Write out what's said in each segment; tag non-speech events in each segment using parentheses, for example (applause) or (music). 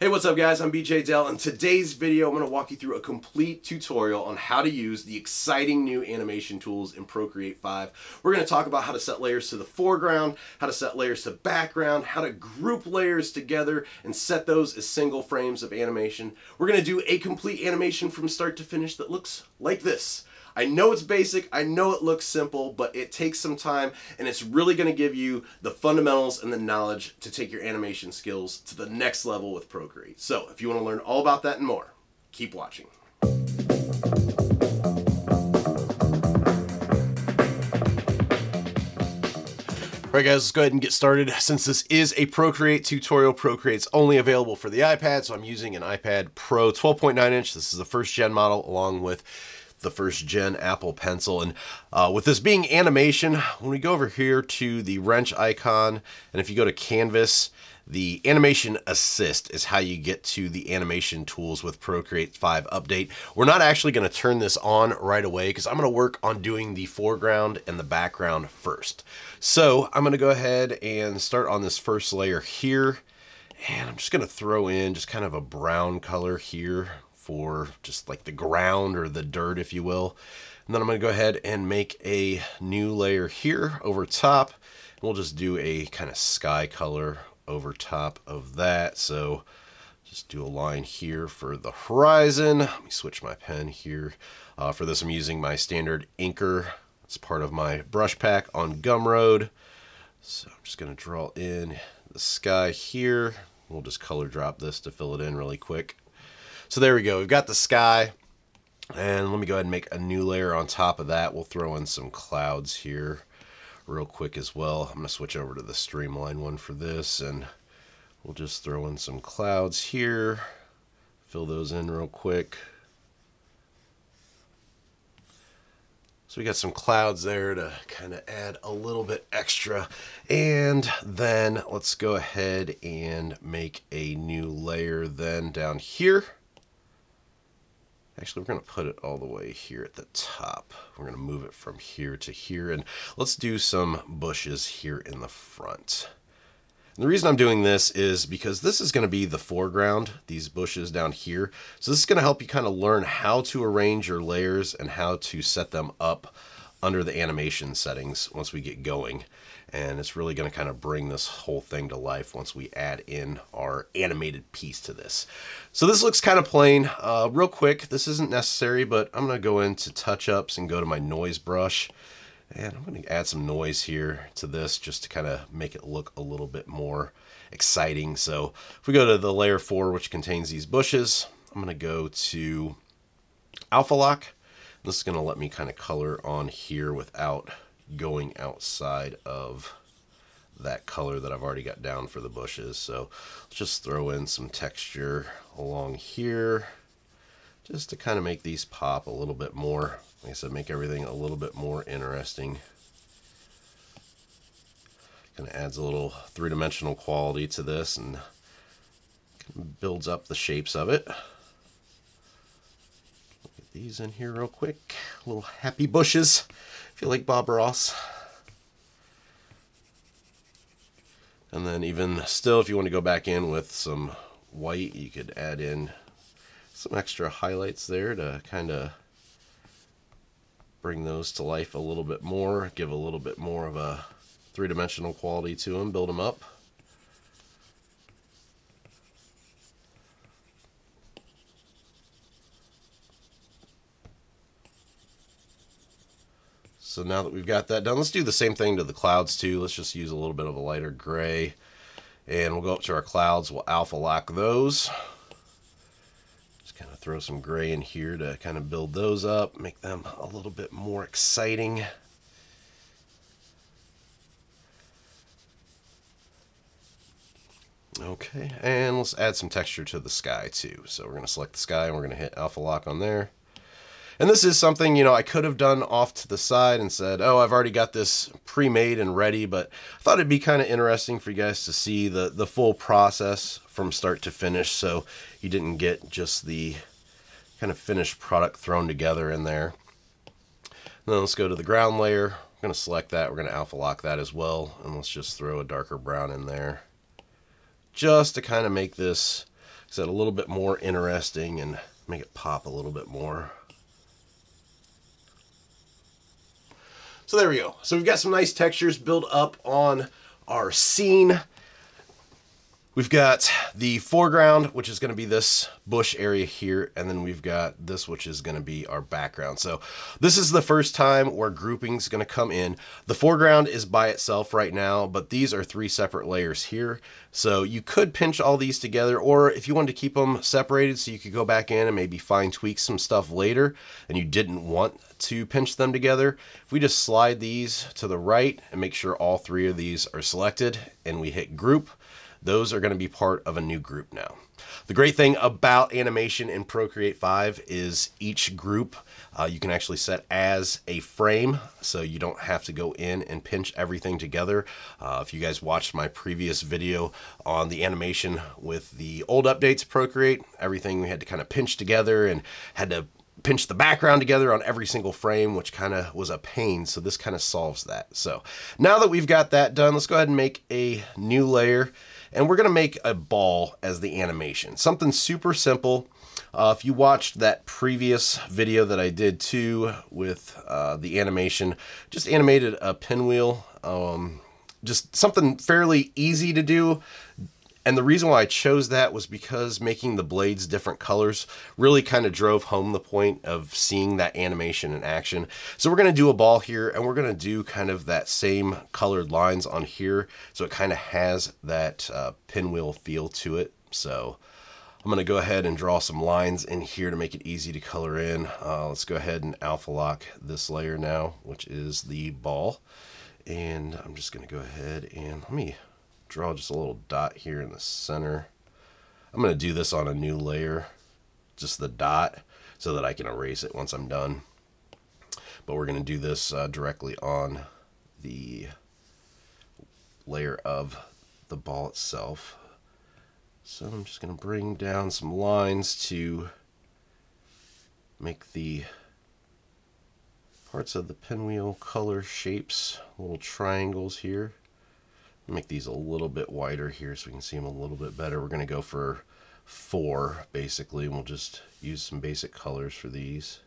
Hey, what's up guys? I'm BeeJayDeL. In today's video, I'm going to walk you through a complete tutorial on how to use the exciting new animation tools in Procreate 5. We're going to talk about how to set layers to the foreground, how to set layers to background, how to group layers together and set those as single frames of animation. We're going to do a complete animation from start to finish that looks like this. I know it's basic, I know it looks simple, but it takes some time and it's really going to give you the fundamentals and the knowledge to take your animation skills to the next level with Procreate. So if you want to learn all about that and more, keep watching. Alright guys, let's go ahead and get started. Since this is a Procreate tutorial, Procreate's only available for the iPad, so I'm using an iPad Pro 12.9 inch. This is the first gen model along with the first gen Apple Pencil. And uh, with this being animation, when we go over here to the wrench icon, and if you go to Canvas, the animation assist is how you get to the animation tools with Procreate 5 update. We're not actually going to turn this on right away because I'm going to work on doing the foreground and the background first. So I'm going to go ahead and start on this first layer here. And I'm just going to throw in just kind of a brown color here for just like the ground or the dirt, if you will. And then I'm going to go ahead and make a new layer here over top. And we'll just do a kind of sky color over top of that. So just do a line here for the horizon. Let me switch my pen here. Uh, for this, I'm using my standard inker. It's part of my brush pack on Gumroad. So I'm just going to draw in the sky here. We'll just color drop this to fill it in really quick. So there we go. We've got the sky. And let me go ahead and make a new layer on top of that. We'll throw in some clouds here real quick as well. I'm going to switch over to the streamline one for this. And we'll just throw in some clouds here. Fill those in real quick. So we got some clouds there to kind of add a little bit extra. And then let's go ahead and make a new layer then down here. Actually, we're going to put it all the way here at the top. We're going to move it from here to here. And let's do some bushes here in the front. And the reason I'm doing this is because this is going to be the foreground, these bushes down here. So this is going to help you kind of learn how to arrange your layers and how to set them up under the animation settings once we get going and it's really going to kind of bring this whole thing to life once we add in our animated piece to this. So this looks kind of plain. Uh, real quick, this isn't necessary, but I'm going to go into touch-ups and go to my noise brush. And I'm going to add some noise here to this just to kind of make it look a little bit more exciting. So if we go to the layer 4, which contains these bushes, I'm going to go to Alpha Lock. This is going to let me kind of color on here without going outside of that color that I've already got down for the bushes. So let's just throw in some texture along here just to kind of make these pop a little bit more. Like I said, make everything a little bit more interesting. Kind of adds a little three-dimensional quality to this and builds up the shapes of it. Get these in here real quick. Little happy bushes feel like Bob Ross. And then even still, if you want to go back in with some white, you could add in some extra highlights there to kind of bring those to life a little bit more, give a little bit more of a three-dimensional quality to them, build them up. So now that we've got that done, let's do the same thing to the clouds too. Let's just use a little bit of a lighter gray. And we'll go up to our clouds. We'll alpha lock those. Just kind of throw some gray in here to kind of build those up, make them a little bit more exciting. Okay, and let's add some texture to the sky too. So we're going to select the sky and we're going to hit alpha lock on there. And this is something, you know, I could have done off to the side and said, oh, I've already got this pre-made and ready, but I thought it'd be kind of interesting for you guys to see the, the full process from start to finish so you didn't get just the kind of finished product thrown together in there. And then let's go to the ground layer. I'm going to select that. We're going to alpha lock that as well. And let's just throw a darker brown in there just to kind of make this Is that a little bit more interesting and make it pop a little bit more. So there we go. So we've got some nice textures built up on our scene. We've got the foreground, which is going to be this bush area here, and then we've got this, which is going to be our background. So this is the first time where grouping is going to come in. The foreground is by itself right now, but these are three separate layers here. So you could pinch all these together, or if you wanted to keep them separated so you could go back in and maybe fine tweak some stuff later, and you didn't want to pinch them together, if we just slide these to the right and make sure all three of these are selected, and we hit group, those are going to be part of a new group now. The great thing about animation in Procreate 5 is each group uh, you can actually set as a frame, so you don't have to go in and pinch everything together. Uh, if you guys watched my previous video on the animation with the old updates Procreate, everything we had to kind of pinch together and had to pinch the background together on every single frame, which kind of was a pain. So this kind of solves that. So now that we've got that done, let's go ahead and make a new layer. And we're going to make a ball as the animation. Something super simple. Uh, if you watched that previous video that I did too with uh, the animation, just animated a pinwheel. Um, just something fairly easy to do. And the reason why I chose that was because making the blades different colors really kind of drove home the point of seeing that animation in action. So we're going to do a ball here and we're going to do kind of that same colored lines on here. So it kind of has that uh, pinwheel feel to it. So I'm going to go ahead and draw some lines in here to make it easy to color in. Uh, let's go ahead and alpha lock this layer now, which is the ball. And I'm just going to go ahead and let me draw just a little dot here in the center. I'm going to do this on a new layer, just the dot, so that I can erase it once I'm done. But we're going to do this uh, directly on the layer of the ball itself. So I'm just going to bring down some lines to make the parts of the pinwheel color shapes, little triangles here make these a little bit wider here so we can see them a little bit better. We're going to go for four basically and we'll just use some basic colors for these.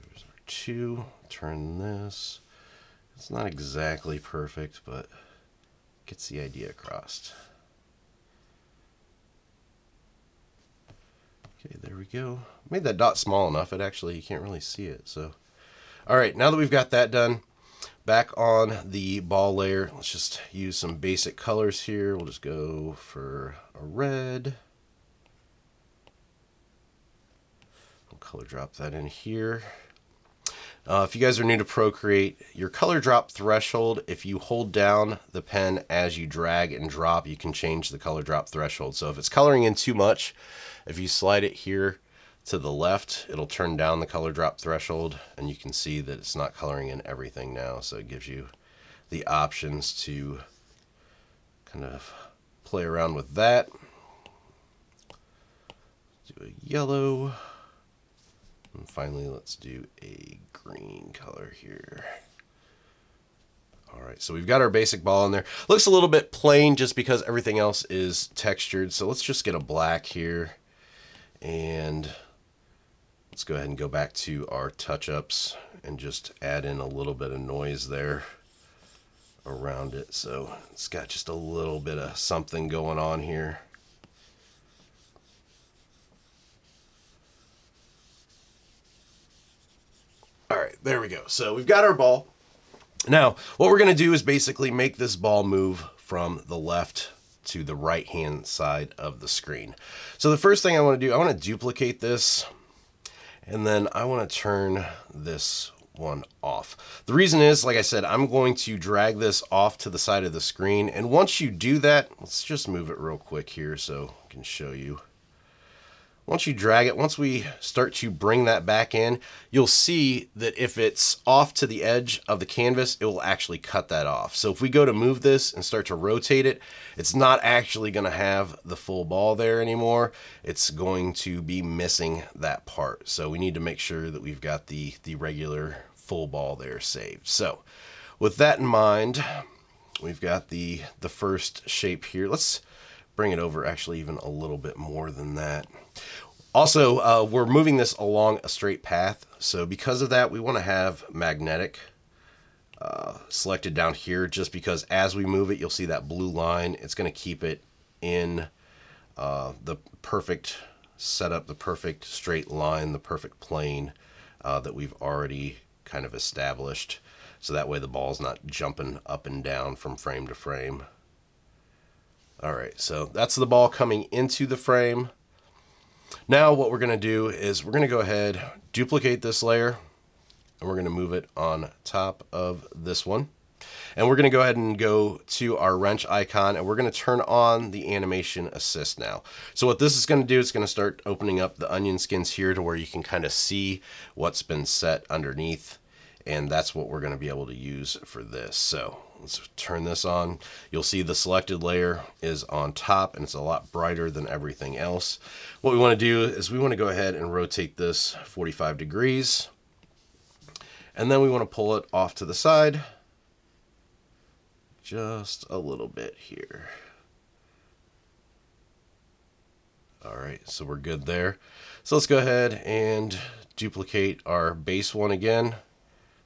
There's our two. Turn this. It's not exactly perfect, but gets the idea across. Okay, there we go. Made that dot small enough, it actually, you can't really see it, so all right, now that we've got that done, back on the ball layer, let's just use some basic colors here. We'll just go for a red. We'll color drop that in here. Uh, if you guys are new to Procreate, your color drop threshold, if you hold down the pen as you drag and drop, you can change the color drop threshold. So if it's coloring in too much, if you slide it here, to the left, it'll turn down the color drop threshold and you can see that it's not coloring in everything now. So it gives you the options to kind of play around with that. Do a yellow. And finally, let's do a green color here. All right, so we've got our basic ball in there. Looks a little bit plain just because everything else is textured. So let's just get a black here and Let's go ahead and go back to our touch-ups and just add in a little bit of noise there around it. So it's got just a little bit of something going on here. All right, there we go. So we've got our ball. Now, what we're going to do is basically make this ball move from the left to the right hand side of the screen. So the first thing I want to do, I want to duplicate this and then I want to turn this one off. The reason is, like I said, I'm going to drag this off to the side of the screen. And once you do that, let's just move it real quick here so I can show you. Once you drag it, once we start to bring that back in, you'll see that if it's off to the edge of the canvas, it will actually cut that off. So if we go to move this and start to rotate it, it's not actually going to have the full ball there anymore. It's going to be missing that part. So we need to make sure that we've got the, the regular full ball there saved. So with that in mind, we've got the the first shape here. Let's bring it over actually even a little bit more than that. Also, uh, we're moving this along a straight path. So because of that, we want to have magnetic uh, selected down here just because as we move it, you'll see that blue line. It's going to keep it in uh, the perfect setup, the perfect straight line, the perfect plane uh, that we've already kind of established. So that way the ball's not jumping up and down from frame to frame. All right, so that's the ball coming into the frame. Now what we're going to do is we're going to go ahead, duplicate this layer, and we're going to move it on top of this one. And we're going to go ahead and go to our wrench icon and we're going to turn on the animation assist now. So what this is going to do, it's going to start opening up the onion skins here to where you can kind of see what's been set underneath. And that's what we're going to be able to use for this. So let's turn this on. You'll see the selected layer is on top and it's a lot brighter than everything else. What we want to do is we want to go ahead and rotate this 45 degrees. And then we want to pull it off to the side just a little bit here. All right, so we're good there. So let's go ahead and duplicate our base one again.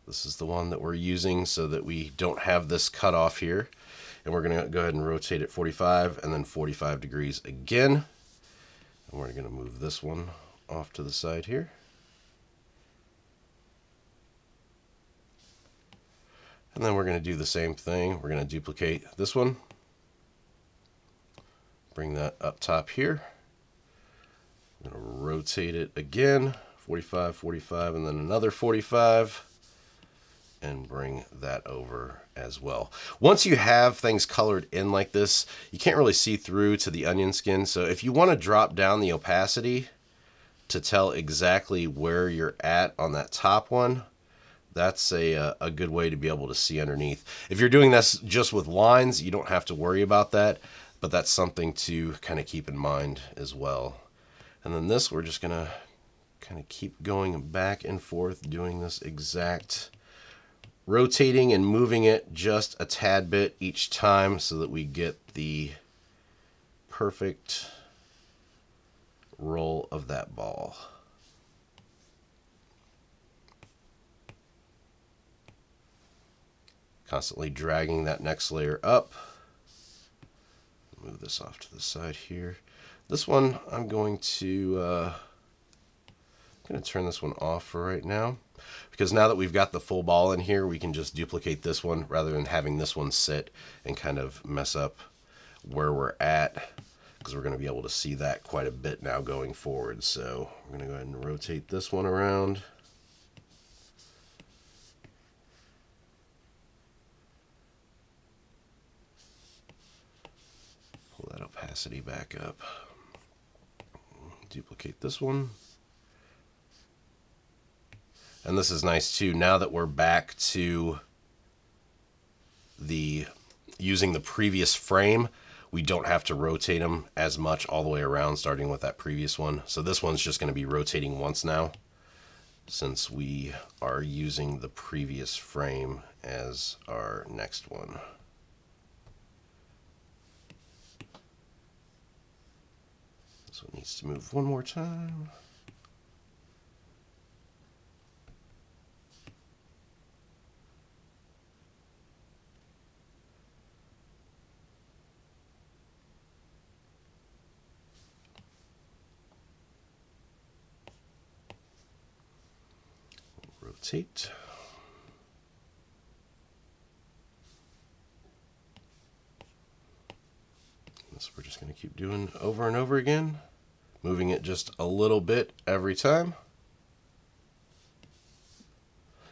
This is the one that we're using so that we don't have this cut off here. And we're gonna go ahead and rotate it 45 and then 45 degrees again. And we're gonna move this one off to the side here. And then we're going to do the same thing. We're going to duplicate this one. Bring that up top here. I'm to rotate it again. 45, 45, and then another 45. And bring that over as well. Once you have things colored in like this, you can't really see through to the onion skin. So if you want to drop down the opacity to tell exactly where you're at on that top one, that's a, uh, a good way to be able to see underneath. If you're doing this just with lines, you don't have to worry about that, but that's something to kind of keep in mind as well. And then this, we're just gonna kind of keep going back and forth, doing this exact rotating and moving it just a tad bit each time so that we get the perfect roll of that ball. constantly dragging that next layer up. Move this off to the side here. This one, I'm going to, uh, I'm going to turn this one off for right now. Because now that we've got the full ball in here, we can just duplicate this one rather than having this one sit and kind of mess up where we're at. Because we're going to be able to see that quite a bit now going forward. So we're going to go ahead and rotate this one around. Pull that opacity back up. Duplicate this one. And this is nice too. Now that we're back to the using the previous frame, we don't have to rotate them as much all the way around starting with that previous one. So this one's just going to be rotating once now since we are using the previous frame as our next one. So it needs to move one more time. Rotate. This we're just going to keep doing over and over again, moving it just a little bit every time.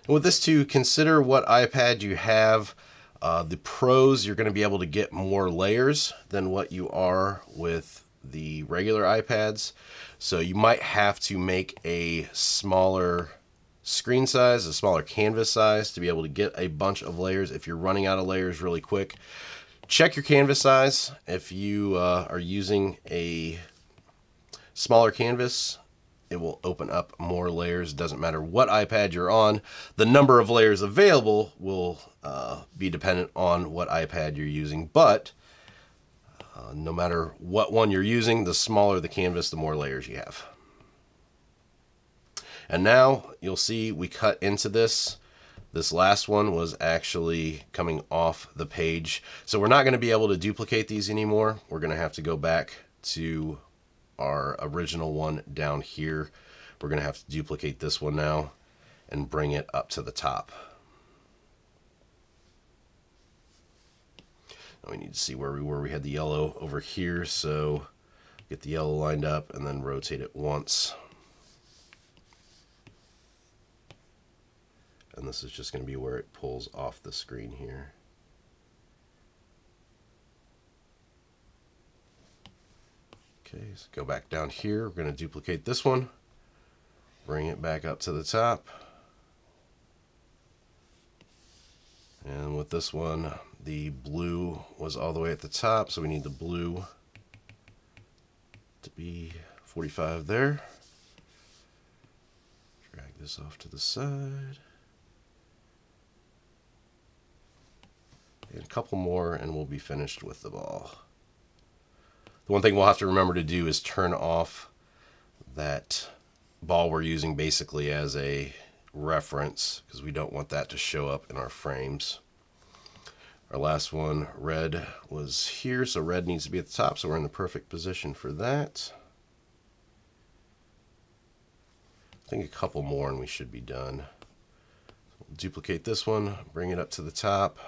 And with this too, consider what iPad you have. Uh, the pros, you're going to be able to get more layers than what you are with the regular iPads. So you might have to make a smaller screen size, a smaller canvas size to be able to get a bunch of layers if you're running out of layers really quick check your canvas size. If you uh, are using a smaller canvas, it will open up more layers. Doesn't matter what iPad you're on. The number of layers available will uh, be dependent on what iPad you're using, but uh, no matter what one you're using, the smaller the canvas, the more layers you have. And now you'll see we cut into this. This last one was actually coming off the page. So we're not going to be able to duplicate these anymore. We're going to have to go back to our original one down here. We're going to have to duplicate this one now and bring it up to the top. Now we need to see where we were. We had the yellow over here, so get the yellow lined up and then rotate it once. And this is just going to be where it pulls off the screen here. Okay, so go back down here. We're going to duplicate this one. Bring it back up to the top. And with this one, the blue was all the way at the top, so we need the blue to be 45 there. Drag this off to the side. And a couple more and we'll be finished with the ball. The one thing we'll have to remember to do is turn off that ball we're using basically as a reference because we don't want that to show up in our frames. Our last one, red, was here, so red needs to be at the top, so we're in the perfect position for that. I think a couple more and we should be done. We'll duplicate this one, bring it up to the top.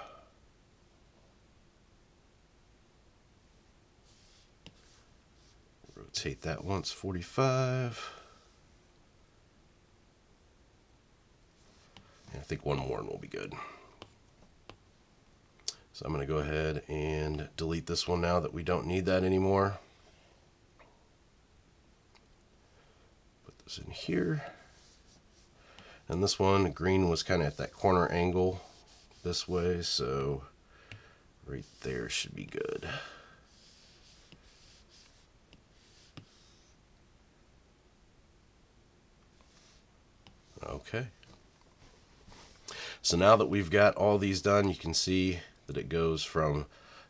Rotate that once, 45. I think one more and we'll be good. So I'm going to go ahead and delete this one now that we don't need that anymore. Put this in here. And this one, green was kind of at that corner angle this way, so right there should be good. Okay. So now that we've got all these done, you can see that it goes from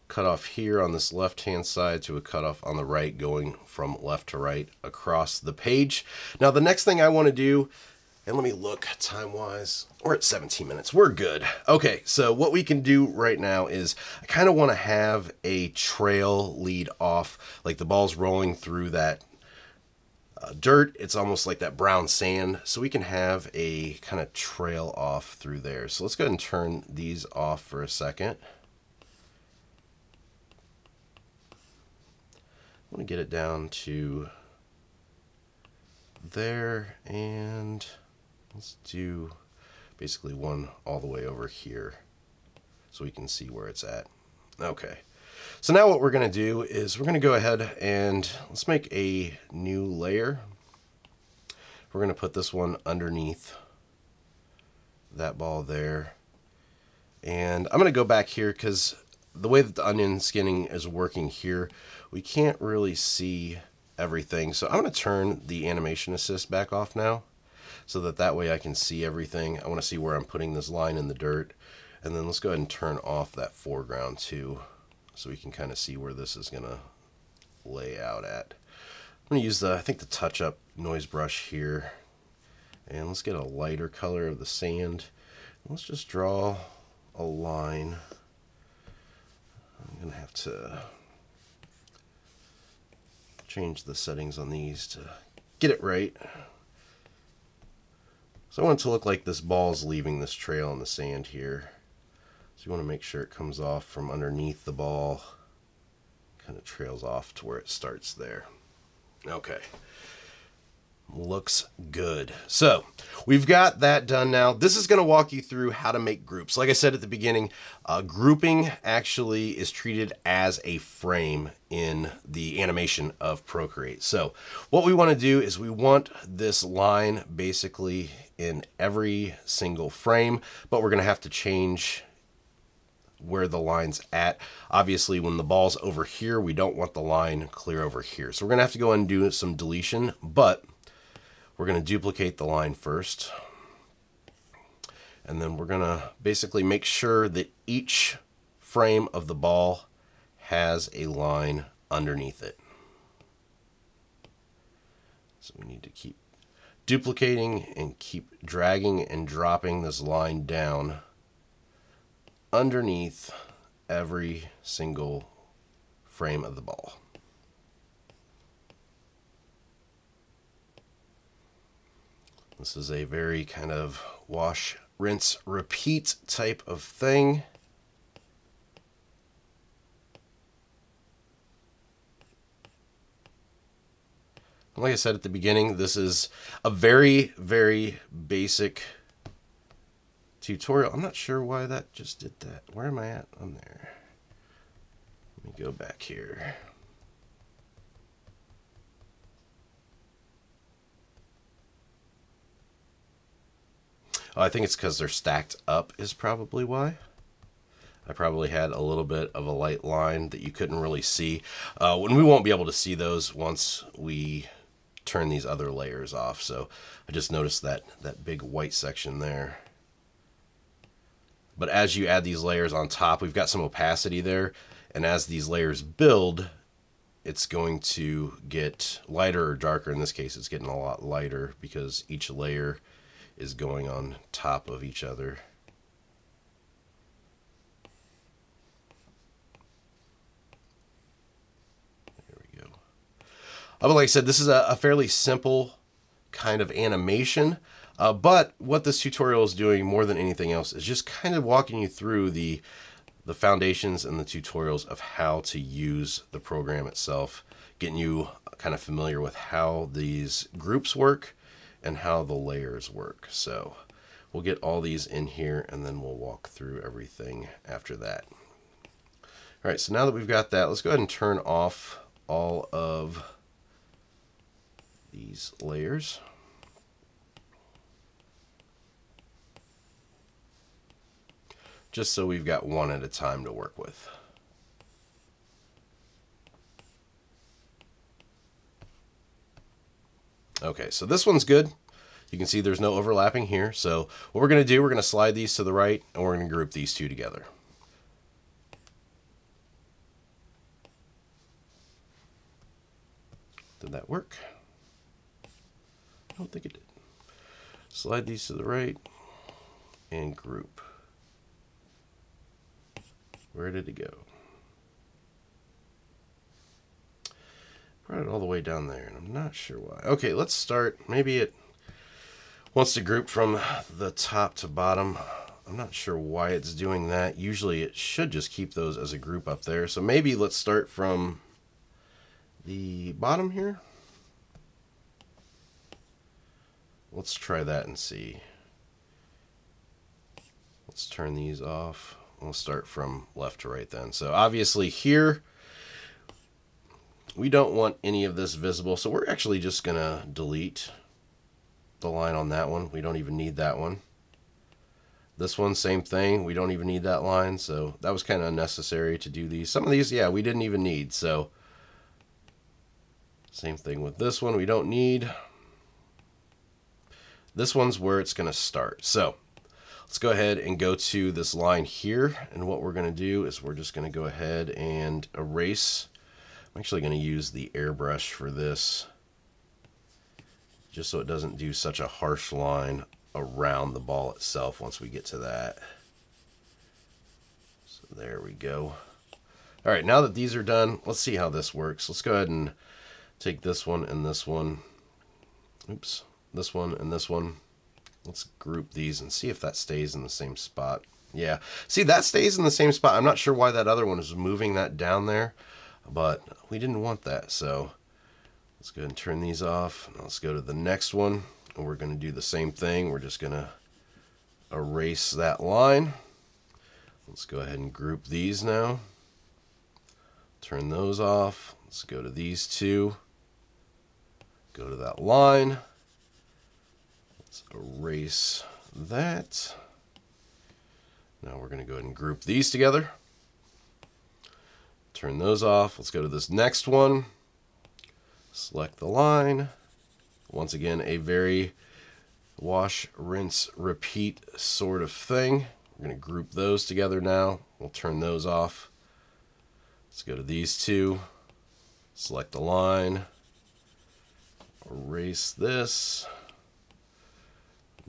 cutoff here on this left hand side to a cutoff on the right going from left to right across the page. Now the next thing I want to do and let me look time wise. We're at 17 minutes. We're good. Okay, so what we can do right now is I kind of want to have a trail lead off, like the ball's rolling through that uh, dirt. It's almost like that brown sand. So we can have a kind of trail off through there. So let's go ahead and turn these off for a second. I want to get it down to there and let's do basically one all the way over here so we can see where it's at. Okay. So now what we're going to do is we're going to go ahead and let's make a new layer. We're going to put this one underneath that ball there. And I'm going to go back here because the way that the onion skinning is working here, we can't really see everything. So I'm going to turn the animation assist back off now so that that way I can see everything. I want to see where I'm putting this line in the dirt. And then let's go ahead and turn off that foreground too so we can kind of see where this is going to lay out at. I'm going to use the, I think the touch up noise brush here. And let's get a lighter color of the sand. Let's just draw a line. I'm going to have to change the settings on these to get it right. So I want it to look like this ball is leaving this trail in the sand here. So you want to make sure it comes off from underneath the ball. Kind of trails off to where it starts there. Okay. Looks good. So we've got that done now. This is going to walk you through how to make groups. Like I said at the beginning, uh, grouping actually is treated as a frame in the animation of Procreate. So what we want to do is we want this line basically in every single frame, but we're going to have to change where the line's at. Obviously, when the ball's over here, we don't want the line clear over here. So we're going to have to go and do some deletion, but we're going to duplicate the line first. And then we're going to basically make sure that each frame of the ball has a line underneath it. So we need to keep duplicating and keep dragging and dropping this line down underneath every single frame of the ball. This is a very kind of wash, rinse, repeat type of thing. Like I said at the beginning, this is a very, very basic tutorial. I'm not sure why that just did that. Where am I at? I'm there. Let me go back here. Oh, I think it's because they're stacked up is probably why. I probably had a little bit of a light line that you couldn't really see. Uh, when we won't be able to see those once we turn these other layers off. So I just noticed that, that big white section there. But as you add these layers on top, we've got some opacity there. And as these layers build, it's going to get lighter or darker. In this case, it's getting a lot lighter because each layer is going on top of each other. There we go. Uh, but like I said, this is a, a fairly simple kind of animation. Uh, but what this tutorial is doing more than anything else is just kind of walking you through the the foundations and the tutorials of how to use the program itself, getting you kind of familiar with how these groups work and how the layers work. So we'll get all these in here and then we'll walk through everything after that. All right, so now that we've got that, let's go ahead and turn off all of these layers. Just so we've got one at a time to work with. Okay, so this one's good. You can see there's no overlapping here. So what we're going to do, we're going to slide these to the right, and we're going to group these two together. Did that work? I don't think it did. Slide these to the right and group. Where did it go? Brought it all the way down there, and I'm not sure why. Okay, let's start. Maybe it wants to group from the top to bottom. I'm not sure why it's doing that. Usually it should just keep those as a group up there. So maybe let's start from the bottom here. Let's try that and see. Let's turn these off. We'll start from left to right then. So obviously here, we don't want any of this visible. So we're actually just going to delete the line on that one. We don't even need that one. This one, same thing. We don't even need that line. So that was kind of unnecessary to do these. Some of these, yeah, we didn't even need. So same thing with this one. We don't need. This one's where it's going to start. So Let's go ahead and go to this line here. And what we're going to do is we're just going to go ahead and erase. I'm actually going to use the airbrush for this just so it doesn't do such a harsh line around the ball itself once we get to that. So there we go. All right, now that these are done, let's see how this works. Let's go ahead and take this one and this one. Oops, this one and this one. Let's group these and see if that stays in the same spot. Yeah, see that stays in the same spot. I'm not sure why that other one is moving that down there, but we didn't want that. So let's go and turn these off. Let's go to the next one and we're going to do the same thing. We're just going to erase that line. Let's go ahead and group these now. Turn those off. Let's go to these two. Go to that line. Let's erase that. Now we're going to go ahead and group these together. Turn those off. Let's go to this next one. Select the line. Once again, a very wash, rinse, repeat sort of thing. We're going to group those together now. We'll turn those off. Let's go to these two. Select the line. Erase this.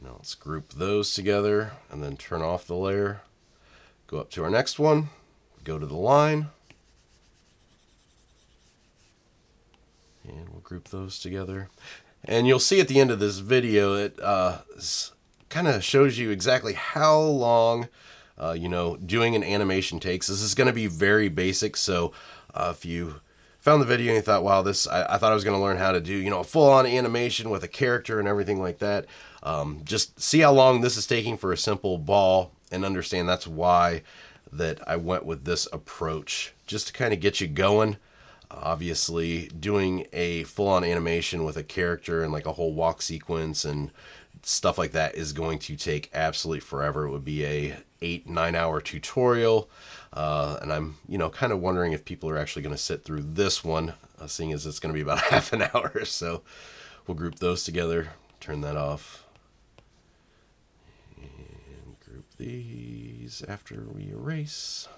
Now let's group those together and then turn off the layer. Go up to our next one. Go to the line. And we'll group those together. And you'll see at the end of this video, it uh, kind of shows you exactly how long, uh, you know, doing an animation takes. This is going to be very basic. So uh, if you found the video and you thought, wow, this, I, I thought I was going to learn how to do, you know, a full on animation with a character and everything like that. Um, just see how long this is taking for a simple ball and understand that's why that I went with this approach just to kind of get you going. Obviously doing a full-on animation with a character and like a whole walk sequence and stuff like that is going to take absolutely forever. It would be a eight nine hour tutorial uh, and i'm you know kind of wondering if people are actually going to sit through this one uh, seeing as it's going to be about (laughs) half an hour. So we'll group those together turn that off and group these after we erase.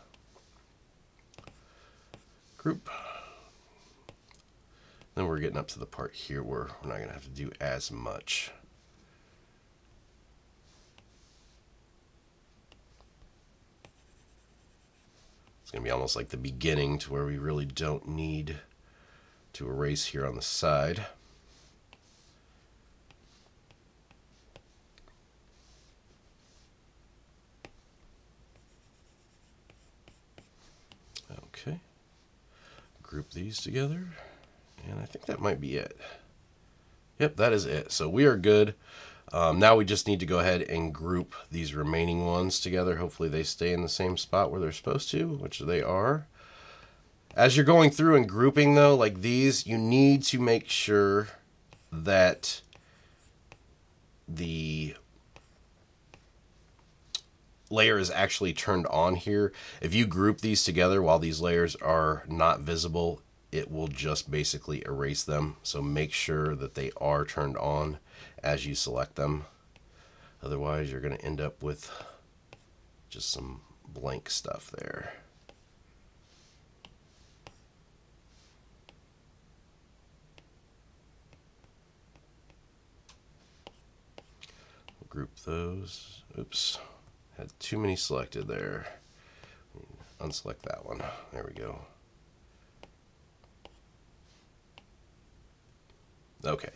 Group. Then we're getting up to the part here where we're not going to have to do as much. It's going to be almost like the beginning to where we really don't need to erase here on the side. Okay. Group these together. And I think that might be it. Yep, that is it. So we are good. Um, now we just need to go ahead and group these remaining ones together. Hopefully they stay in the same spot where they're supposed to, which they are. As you're going through and grouping though, like these, you need to make sure that the layer is actually turned on here. If you group these together while these layers are not visible, it will just basically erase them. So make sure that they are turned on as you select them. Otherwise, you're going to end up with just some blank stuff there. group those. Oops, had too many selected there. Unselect that one. There we go. Okay,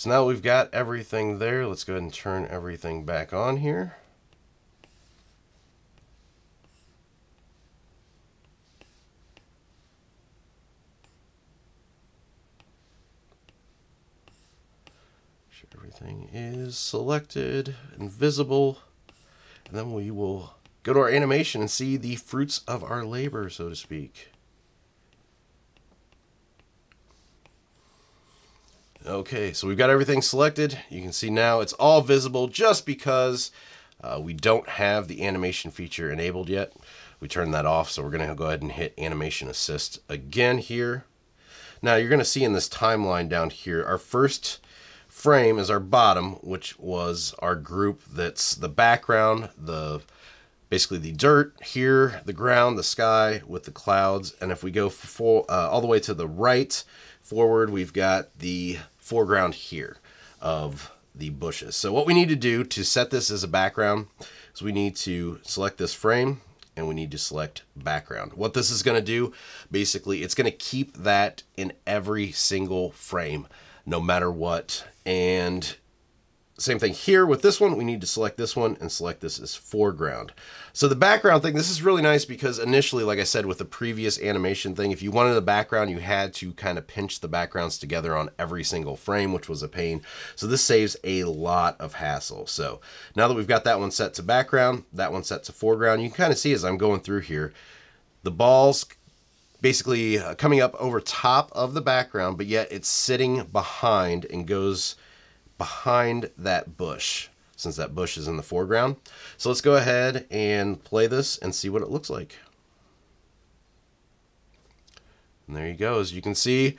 so now we've got everything there. Let's go ahead and turn everything back on here. Sure everything is selected and visible. And then we will go to our animation and see the fruits of our labor, so to speak. Okay, so we've got everything selected. You can see now it's all visible just because uh, we don't have the animation feature enabled yet. We turned that off, so we're going to go ahead and hit Animation Assist again here. Now you're going to see in this timeline down here, our first frame is our bottom, which was our group that's the background, the basically the dirt here, the ground, the sky with the clouds. And if we go for, uh, all the way to the right, forward, we've got the foreground here of the bushes. So what we need to do to set this as a background is we need to select this frame and we need to select background. What this is going to do, basically, it's going to keep that in every single frame, no matter what. And same thing here with this one. We need to select this one and select this as foreground. So the background thing, this is really nice because initially, like I said, with the previous animation thing, if you wanted a background, you had to kind of pinch the backgrounds together on every single frame, which was a pain. So this saves a lot of hassle. So now that we've got that one set to background, that one set to foreground, you can kind of see as I'm going through here, the balls basically uh, coming up over top of the background, but yet it's sitting behind and goes behind that bush since that bush is in the foreground. So let's go ahead and play this and see what it looks like. And there you go. As you can see,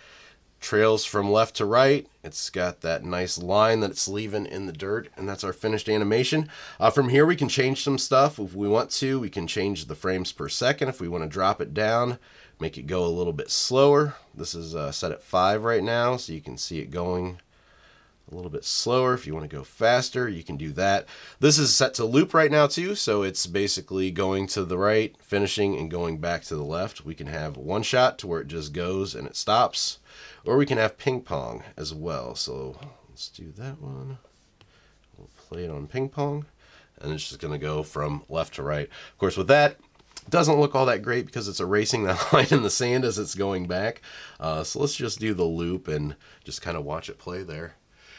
trails from left to right. It's got that nice line that it's leaving in the dirt, and that's our finished animation. Uh, from here, we can change some stuff if we want to. We can change the frames per second if we want to drop it down, make it go a little bit slower. This is uh, set at 5 right now, so you can see it going a little bit slower. If you want to go faster, you can do that. This is set to loop right now too, so it's basically going to the right, finishing, and going back to the left. We can have one shot to where it just goes and it stops, or we can have ping pong as well. So let's do that one. We'll play it on ping pong, and it's just going to go from left to right. Of course, with that, doesn't look all that great because it's erasing (laughs) that line in the sand as it's going back. Uh, so let's just do the loop and just kind of watch it play there.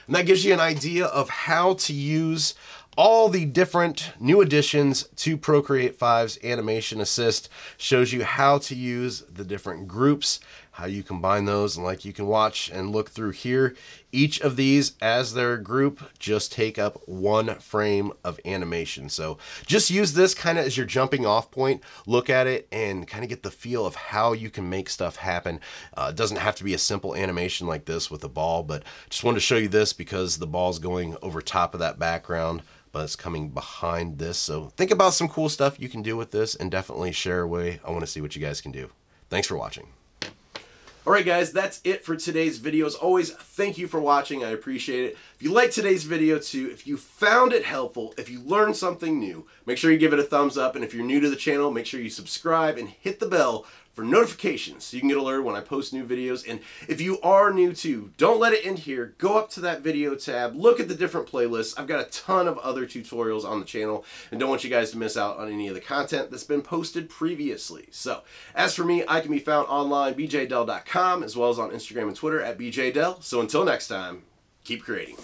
And that gives you an idea of how to use all the different new additions to Procreate 5's Animation Assist. Shows you how to use the different groups, how you combine those, and like you can watch and look through here, each of these as their group just take up one frame of animation. So just use this kind of as your jumping off point, look at it and kind of get the feel of how you can make stuff happen. Uh, it doesn't have to be a simple animation like this with a ball, but just wanted to show you this because the ball's going over top of that background but it's coming behind this. So think about some cool stuff you can do with this and definitely share away. I want to see what you guys can do. Thanks for watching. Alright guys, that's it for today's video. As always, thank you for watching. I appreciate it. If you liked today's video too, if you found it helpful, if you learned something new, make sure you give it a thumbs up. And if you're new to the channel, make sure you subscribe and hit the bell for notifications so you can get alerted when I post new videos. And if you are new too, don't let it end here. Go up to that video tab, look at the different playlists. I've got a ton of other tutorials on the channel and don't want you guys to miss out on any of the content that's been posted previously. So as for me, I can be found online, beejaydel.com, as well as on Instagram and Twitter at BeeJayDeL. So until next time, keep creating.